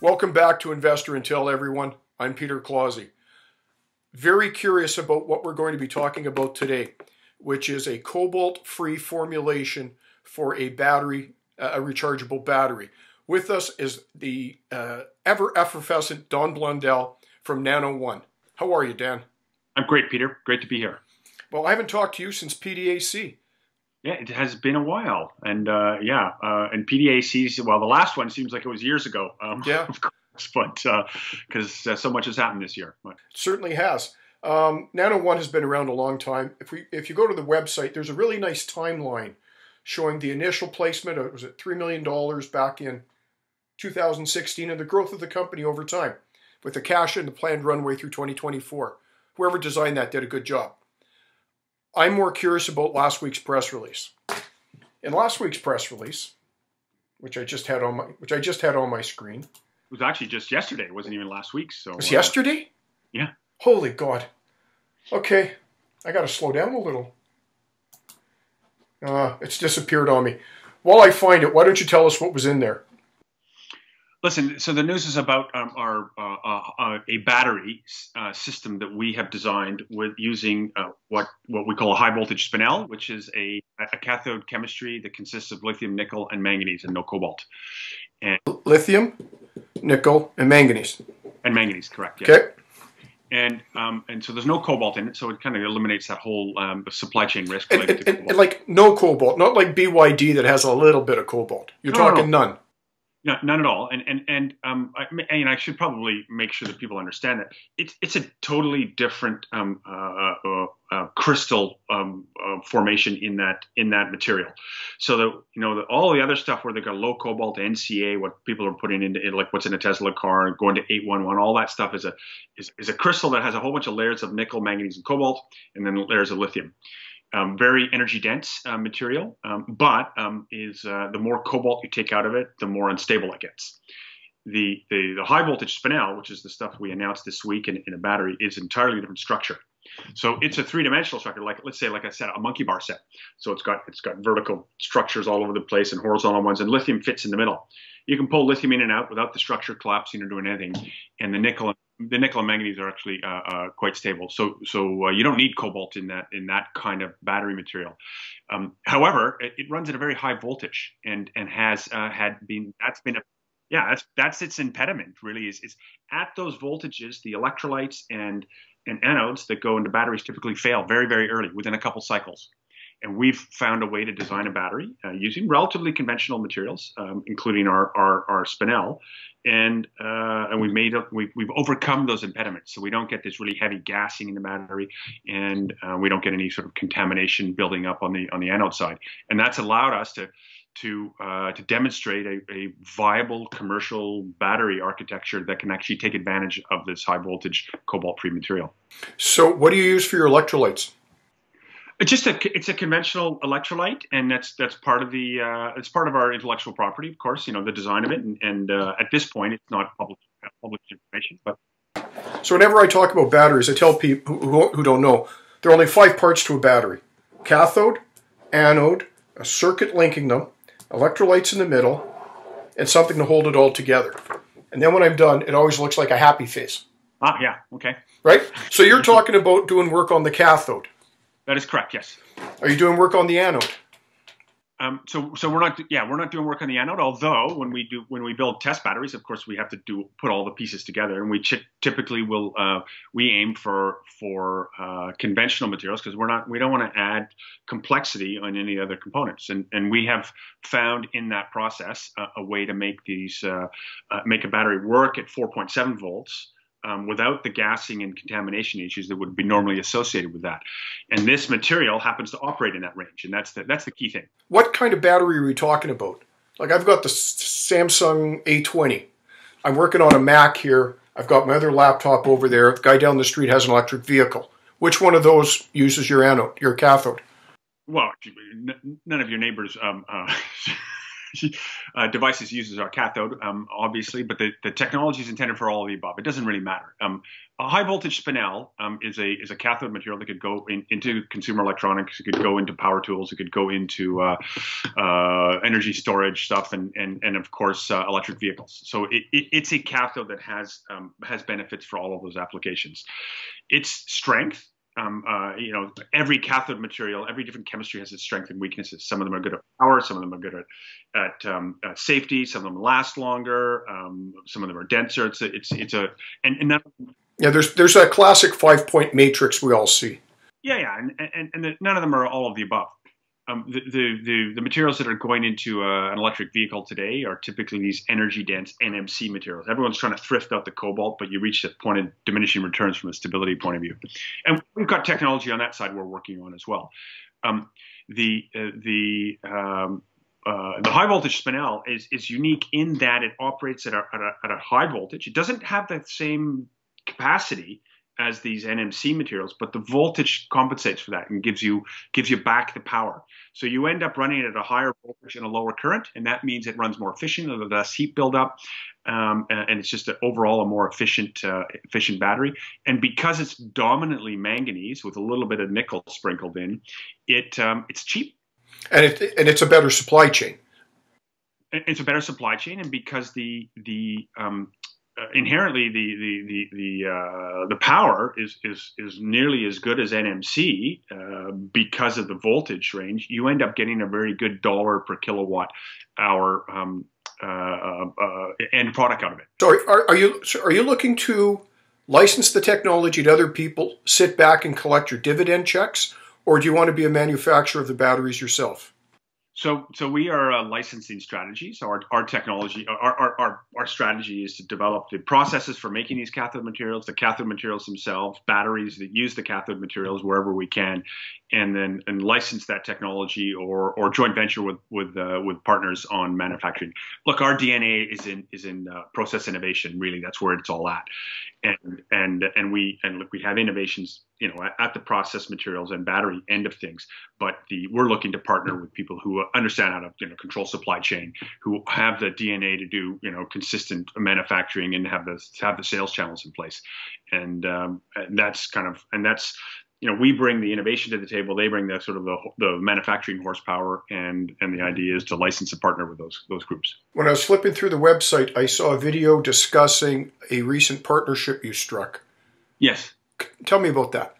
Welcome back to Investor Intel, everyone. I'm Peter Clausi. Very curious about what we're going to be talking about today, which is a cobalt-free formulation for a battery, a rechargeable battery. With us is the uh, ever effervescent Don Blondal from Nano One. How are you, Dan? I'm great, Peter. Great to be here. Well, I haven't talked to you since PDAC. Yeah, it has been a while, and uh, yeah, uh, and PDAC. Well, the last one seems like it was years ago. Um, yeah, of course, but because uh, uh, so much has happened this year. But. It certainly has. Um, Nano One has been around a long time. If we if you go to the website, there's a really nice timeline showing the initial placement. Of, was at three million dollars back in 2016, and the growth of the company over time, with the cash and the planned runway through 2024. Whoever designed that did a good job. I'm more curious about last week's press release. In last week's press release, which I just had on my which I just had on my screen. It was actually just yesterday. It wasn't even last week. So it was uh, yesterday. Yeah. Holy God. Okay, I got to slow down a little. Uh, it's disappeared on me. While I find it, why don't you tell us what was in there? Listen, so the news is about um, our uh, uh, a battery uh, system that we have designed with using uh, what what we call a high voltage spinel, which is a, a cathode chemistry that consists of lithium, nickel, and manganese, and no cobalt. And lithium, nickel, and manganese. And manganese, correct? Okay. And um, and so there's no cobalt in it, so it kind of eliminates that whole um, supply chain risk. And, and, and, like no cobalt, not like BYD that has a little bit of cobalt. You're no, talking no. none. No, none at all. And and and um, I, and I should probably make sure that people understand that it's it's a totally different um, uh, uh, uh, crystal um, uh, formation in that in that material. So that you know the, all the other stuff where they got low cobalt NCA, what people are putting into it, like what's in a Tesla car, going to 811, all that stuff is a is, is a crystal that has a whole bunch of layers of nickel, manganese, and cobalt, and then layers of lithium um, very energy dense uh, material, um, but um, is uh, the more cobalt you take out of it, the more unstable it gets. The, the, the high voltage spinel, which is the stuff we announced this week in, in a battery, is entirely different structure. So it's a three-dimensional structure, like let's say, like I said, a monkey bar set. So it's got it's got vertical structures all over the place and horizontal ones, and lithium fits in the middle. You can pull lithium in and out without the structure collapsing or doing anything, and the nickel the nickel and manganese are actually uh, uh, quite stable. So so uh, you don't need cobalt in that in that kind of battery material. Um, however, it, it, runs at a very high voltage and and has uh, had been that's been a yeah that's that's its impediment really is is at those voltages the electrolytes and and anodes that go into batteries typically fail very very early within a couple cycles. And we've found a way to design a battery uh, using relatively conventional materials, um, including our, our, our spinel, and uh, and we've made we've, we've overcome those impediments, so we don't get this really heavy gassing in the battery, and uh, we don't get any sort of contamination building up on the on the anode side, and that's allowed us to to uh, to demonstrate a, a, viable commercial battery architecture that can actually take advantage of this high voltage cobalt free material. So, what do you use for your electrolytes? It's just a it's a conventional electrolyte, and that's that's part of the uh, it's part of our intellectual property, of course. You know the design of it, and, and uh, at this point, it's not public public information. But so whenever I talk about batteries, I tell people who, who don't know there are only five parts to a battery: cathode, anode, a circuit linking them, electrolytes in the middle, and something to hold it all together. And then when I'm done, it always looks like a happy face. Ah, yeah, okay. Right. So you're talking about doing work on the cathode. That is correct. Yes. Are you doing work on the anode? Um, so, so we're not, yeah, we're not doing work on the anode. Although, when we do, when we build test batteries, of course, we have to do put all the pieces together, and we ch- typically will, uh, we aim for for uh, conventional materials because we're not, we don't want to add complexity on any other components, and and we have found in that process a way to make these, uh, uh, make a battery work at 4.7 volts um, without the gassing and contamination issues that would be normally associated with that. And this material happens to operate in that range, and that's the, that's the key thing. What kind of battery are we talking about? Like I've got the Samsung A20. I'm working on a Mac here. I've got my other laptop over there. The guy down the street has an electric vehicle. Which one of those uses your anode, your cathode? Well, none of your neighbors um, uh, uh, devices uses our cathode, um, obviously, but the, the technology is intended for all of the above. It doesn't really matter. Um, a high voltage spinel um, is a is a cathode material that could go in, into consumer electronics. It could go into power tools. It could go into uh, uh, energy storage stuff, and and and of course uh, electric vehicles. So it, it, it's a cathode that has um, has benefits for all of those applications. Its strength um, uh, you know, every cathode material, every different chemistry has its strengths and weaknesses. Some of them are good at power, some of them are good at, at, um, at safety, some of them last longer, um, some of them are denser. It's a, it's it's a and, and that, yeah, there's there's that classic five point matrix we all see. Yeah, yeah, and and, and the, none of them are all of the above um, the, the, the, the, materials that are going into uh, an electric vehicle today are typically these energy dense NMC materials. Everyone's trying to thrift out the cobalt, but you reach a point of diminishing returns from a stability point of view. And we've got technology on that side we're working on as well. Um, the uh, the um, uh, the high voltage spinel is, is unique in that it operates at a, at a, at a high voltage. It doesn't have the same capacity as these NMC materials, but the voltage compensates for that and gives you gives you back the power. So you end up running it at a higher voltage and a lower current, and that means it runs more efficient, there's less heat buildup, um, and it's just a, overall a more efficient uh, efficient battery. And because it's dominantly manganese with a little bit of nickel sprinkled in, it um, it's cheap, and it and it's a better supply chain. It's a better supply chain, and because the the um, inherently the the the the, uh, the power is is is nearly as good as NMC uh, because of the voltage range. You end up getting a very good dollar per kilowatt hour um, uh, uh, end product out of it. So are, are you so are you looking to license the technology to other people, sit back and collect your dividend checks, or do you want to be a manufacturer of the batteries yourself? So, so we are a licensing strategy. So our, our technology, our, our, our, our strategy is to develop the processes for making these cathode materials, the cathode materials themselves, batteries that use the cathode materials wherever we can, and then and license that technology or or joint venture with with uh, with partners on manufacturing. Look, our DNA is in is in uh, process innovation. Really, that's where it's all at. And and and we and look, we have innovations, you know, at, at, the process materials and battery end of things. But the we're looking to partner with people who understand how to you know control supply chain, who have the DNA to do you know consistent manufacturing and have the have the sales channels in place. And, um, and that's kind of and that's you know, we bring the innovation to the table. They bring the sort of the, the manufacturing horsepower, and and the idea is to license and partner with those those groups. When I was flipping through the website, I saw a video discussing a recent partnership you struck. Yes. Tell me about that.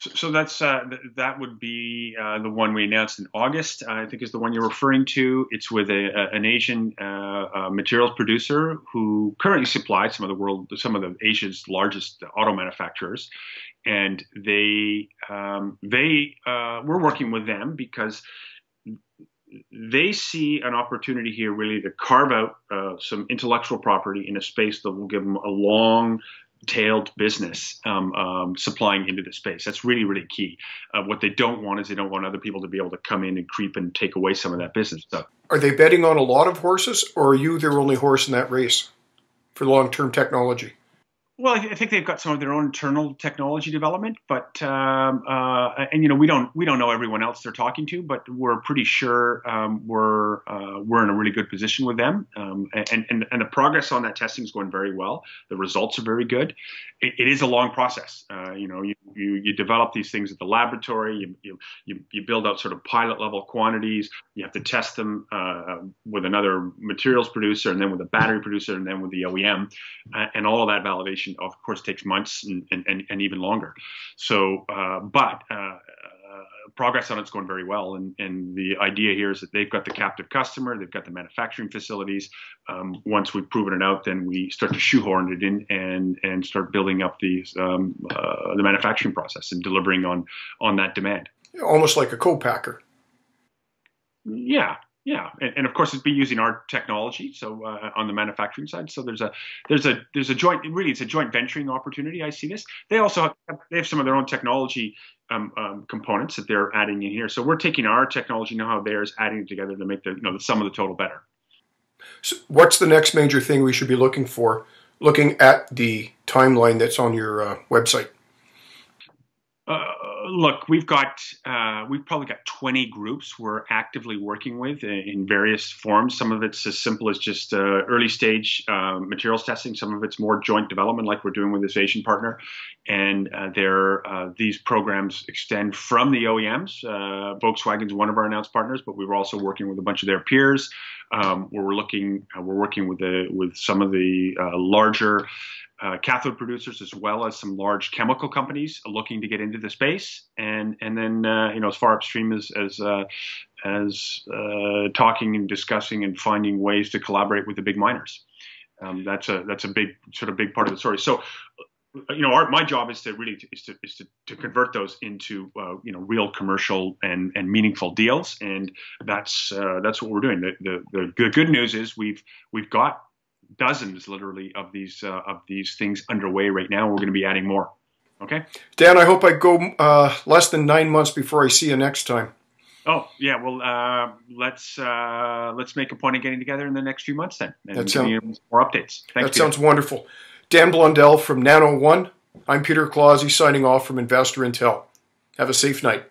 So, so that's uh, th- that would be uh, the one we announced in August. I think is the one you're referring to. It's with a, a an Asian uh, materials producer who currently supplies some of the world, some of the Asia's largest auto manufacturers, and they um, they uh, we're working with them because they see an opportunity here really to carve out uh, some intellectual property in a space that will give them a long tailed business um, um, supplying into the space. That's really, really key. Uh, what they don't want is they don't want other people to be able to come in and creep and take away some of that business. So, are they betting on a lot of horses, or are you their only horse in that race for long term technology? Well, I think they've got some of their own internal technology development, but um, uh, and you know we don't we don't know everyone else they're talking to, but we're pretty sure um, we're uh, we're in a really good position with them, um, and, and and the progress on that testing is going very well. The results are very good. it, it is a long process. Uh, you know, you, you you develop these things at the laboratory, you you you, build out sort of pilot level quantities. You have to test them uh, with another materials producer, and then with a battery producer, and then with the OEM, uh, and all of that validation of course, takes months and, and, and even longer. So, uh, but uh, progress on it's going very well. And, and the idea here is that they've got the captive customer, they've got the manufacturing facilities. Um, once we've proven it out, then we start to shoehorn it in and and start building up these um, uh, the manufacturing process and delivering on on that demand. Almost like a co-packer. Yeah, yeah, and, and, of course it'd be using our technology. So uh, on the manufacturing side, so there's a there's a there's a joint really it's a joint venturing opportunity. I see this. They also have, they have some of their own technology um, um, components that they're adding in here. So we're taking our technology know-how theirs, adding it together to make the you know the sum of the total better. So what's the next major thing we should be looking for? Looking at the timeline that's on your uh, website. Uh, look, we've got uh, we've probably got 20 groups we're actively working with in various forms. Some of it's as simple as just uh, early stage uh, materials testing. Some of it's more joint development, like we're doing with this Asian partner. And uh, there, uh, these programs extend from the OEMs. Uh, Volkswagen's one of our announced partners, but we were also working with a bunch of their peers. Um, where we're looking, we're working with the with some of the larger uh, cathode producers as well as some large chemical companies looking to get into the space, and and then uh, you know as far upstream as as uh, as uh, talking and discussing and finding ways to collaborate with the big miners. Um, that's a that's a big sort of big part of the story. So you know, our, my job is to really is to is to, to convert those into uh, you know real commercial and and meaningful deals, and that's uh, that's what we're doing. The, the the the good news is we've we've got dozens, literally, of these uh, of these things underway right now. We're going to be adding more. Okay, Dan. I hope I go uh, less than nine months before I see you next time. Oh yeah, well uh, let's uh, let's make a point of getting together in the next few months then, and that sounds, more updates. Thanks, that Peter. sounds wonderful. Dan Blondal from Nano One. I'm Peter Clausi signing off from Investor Intel. Have a safe night.